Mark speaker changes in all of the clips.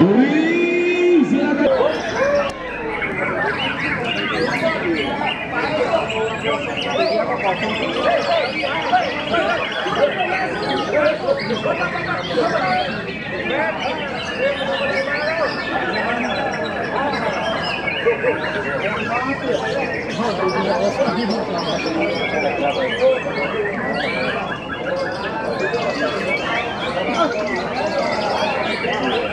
Speaker 1: Luiz. Thank you.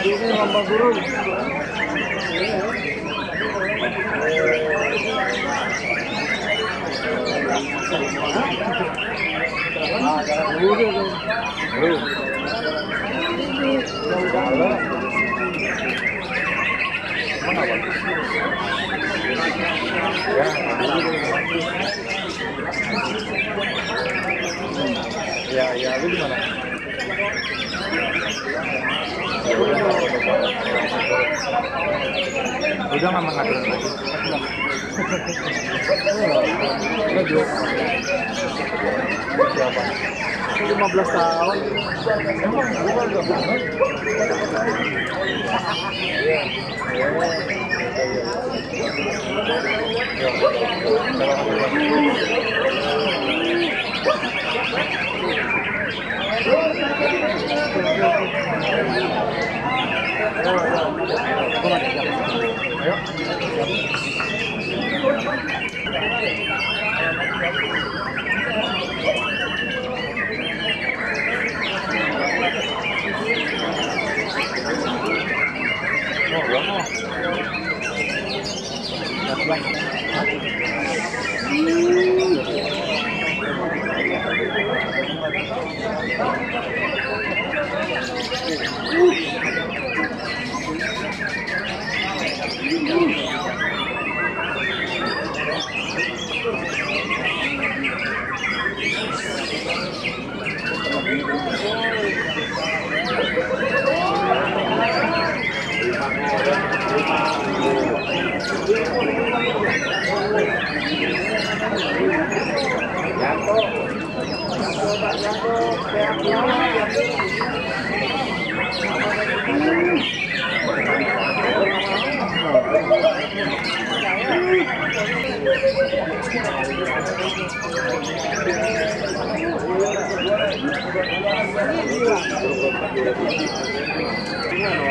Speaker 1: Ini Bapak Guru. Hah?
Speaker 2: Ya, ya, lu gimana? Udah nggak mengaturan lagi. Udah berapa? 15 tahun. Emang gue enggak banget. Ayo.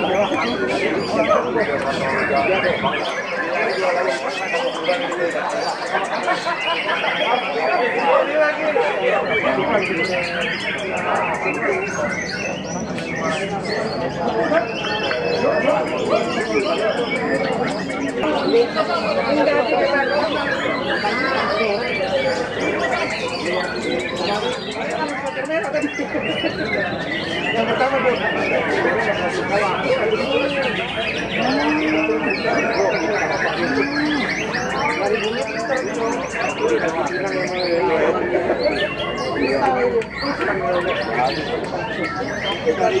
Speaker 2: Enggak, tidak yang pertama dong. Dari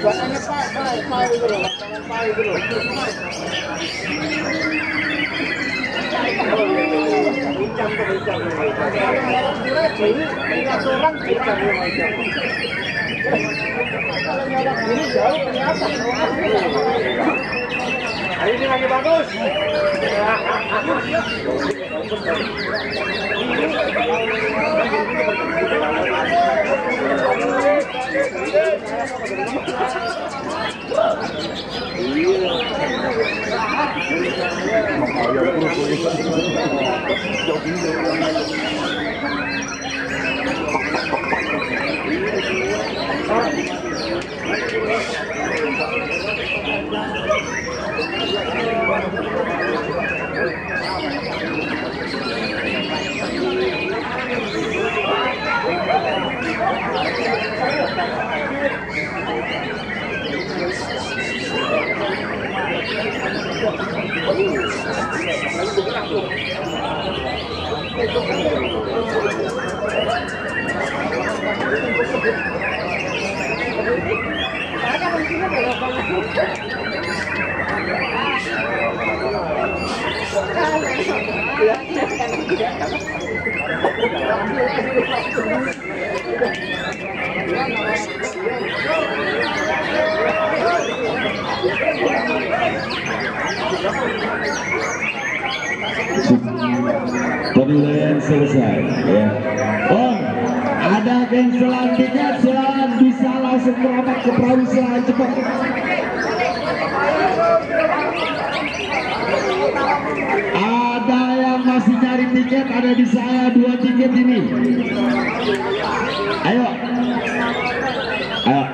Speaker 2: Buatannya Pak, Pak, Pak. Kalau ini jauh. Ini lagi bagus.
Speaker 3: Penilaian selesai ya. Oh, ada cancelan tiket silakan bisa langsung merapat ke perahu silakan cepat. Ada yang masih cari tiket ada di saya dua tiket ini. Ayo. Ayo.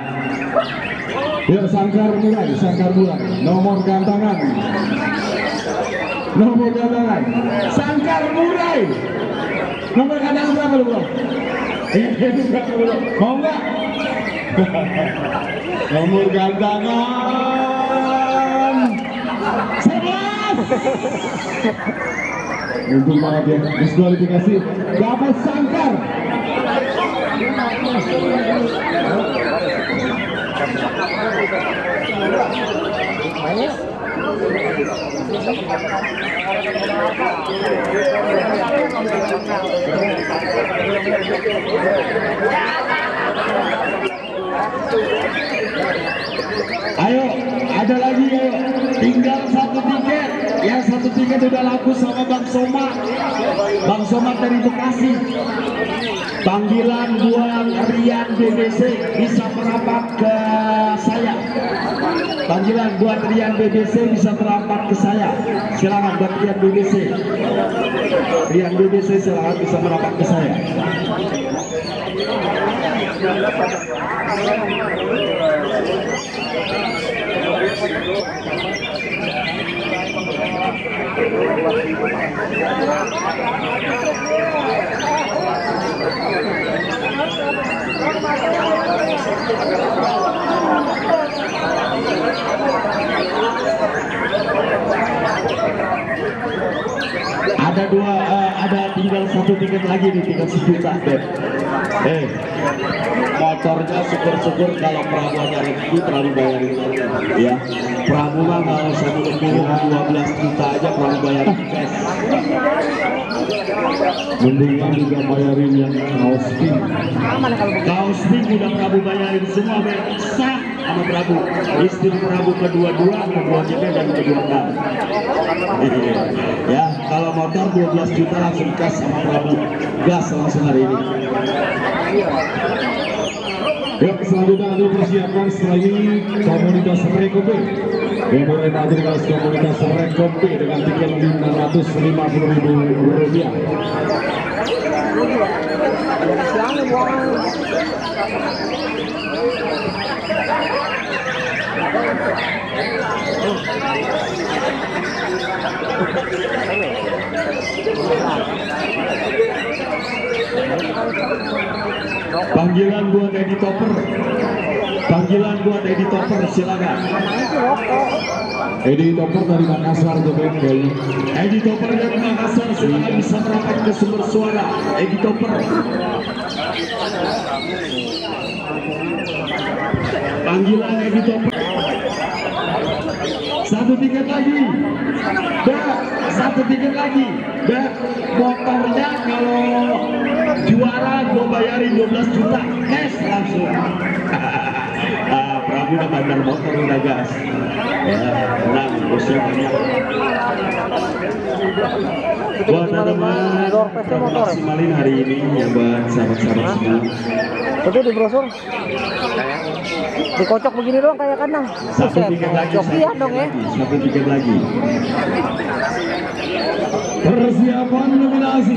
Speaker 1: Ya, Sangkar Murai, Sangkar Murai, nomor gantangan. Nomor gantangan,
Speaker 3: Sangkar Murai.
Speaker 1: nomor gantangan berapa lu bro? Itu berapa bro? Mau nggak? nomor gantangan.
Speaker 3: Sebelas.
Speaker 1: Untung banget ya, diskualifikasi. Dapat Sangkar.
Speaker 3: Ayo, ada lagi ayo. Tinggal satu tiket. Yang satu tiket udah laku sama Bang Soma. Bang Soma dari Bekasi. Panggilan buat Rian BBC bisa merapat ke saya. Panggilan buat Rian BBC bisa merapat ke saya. Silakan buat Rian BBC. Rian BBC silakan bisa merapat ke saya. Ada dua, eh, ada tinggal satu tiket lagi nih, tinggal sejuta. Eh, motornya syukur-syukur kalau Prabowo lebih terlalu bayarin ya. Prabowo mah kalau satu lebih 12 juta aja terlalu bayarin cash.
Speaker 1: Mendingan juga bayarin yang kaos pink.
Speaker 3: Kaos pink udah Prabu bayarin semua. Sah sama Prabu. Istri Prabu kedua-dua, kedua cewek dan kedua enam. ya, kalau motor 12 juta langsung gas sama Prabu. Gas langsung hari ini.
Speaker 1: Ya, selanjutnya dipersiapkan setelah ini komunitas Rekope yang mulai kelas komunitas Rekope dengan tiket 550 ribu rupiah.
Speaker 3: Panggilan buat Edi Topper. Panggilan buat Edi Topper silakan.
Speaker 1: Edi Topper dari Makassar tuh kayaknya.
Speaker 3: Edi Topper dari Makassar silakan bisa merapat ke sumber suara. Edi Topper. Panggilan Edi Topper. Tiket lagi. Dah, satu tiket lagi. Dah, motornya kalau juara gue bayarin 12 juta cash langsung. ah, Prabu udah bandar motor udah gas. Ya, tenang, bosnya banyak. Buat teman-teman, maksimalin hari ini ya buat sahabat-sahabat semua.
Speaker 2: Itu di brosur. Dikocok begini doang kayak kandang. Buset, dong ya.
Speaker 3: Satu tiket lagi.
Speaker 1: Persiapan nominasi.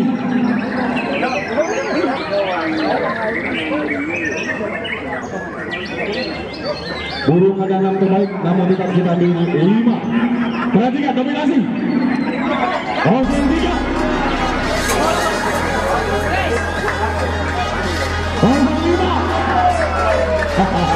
Speaker 1: Burung ada enam terbaik, namun tetap kita di lima. Perhatikan dominasi. Kosong tiga. Kosong lima.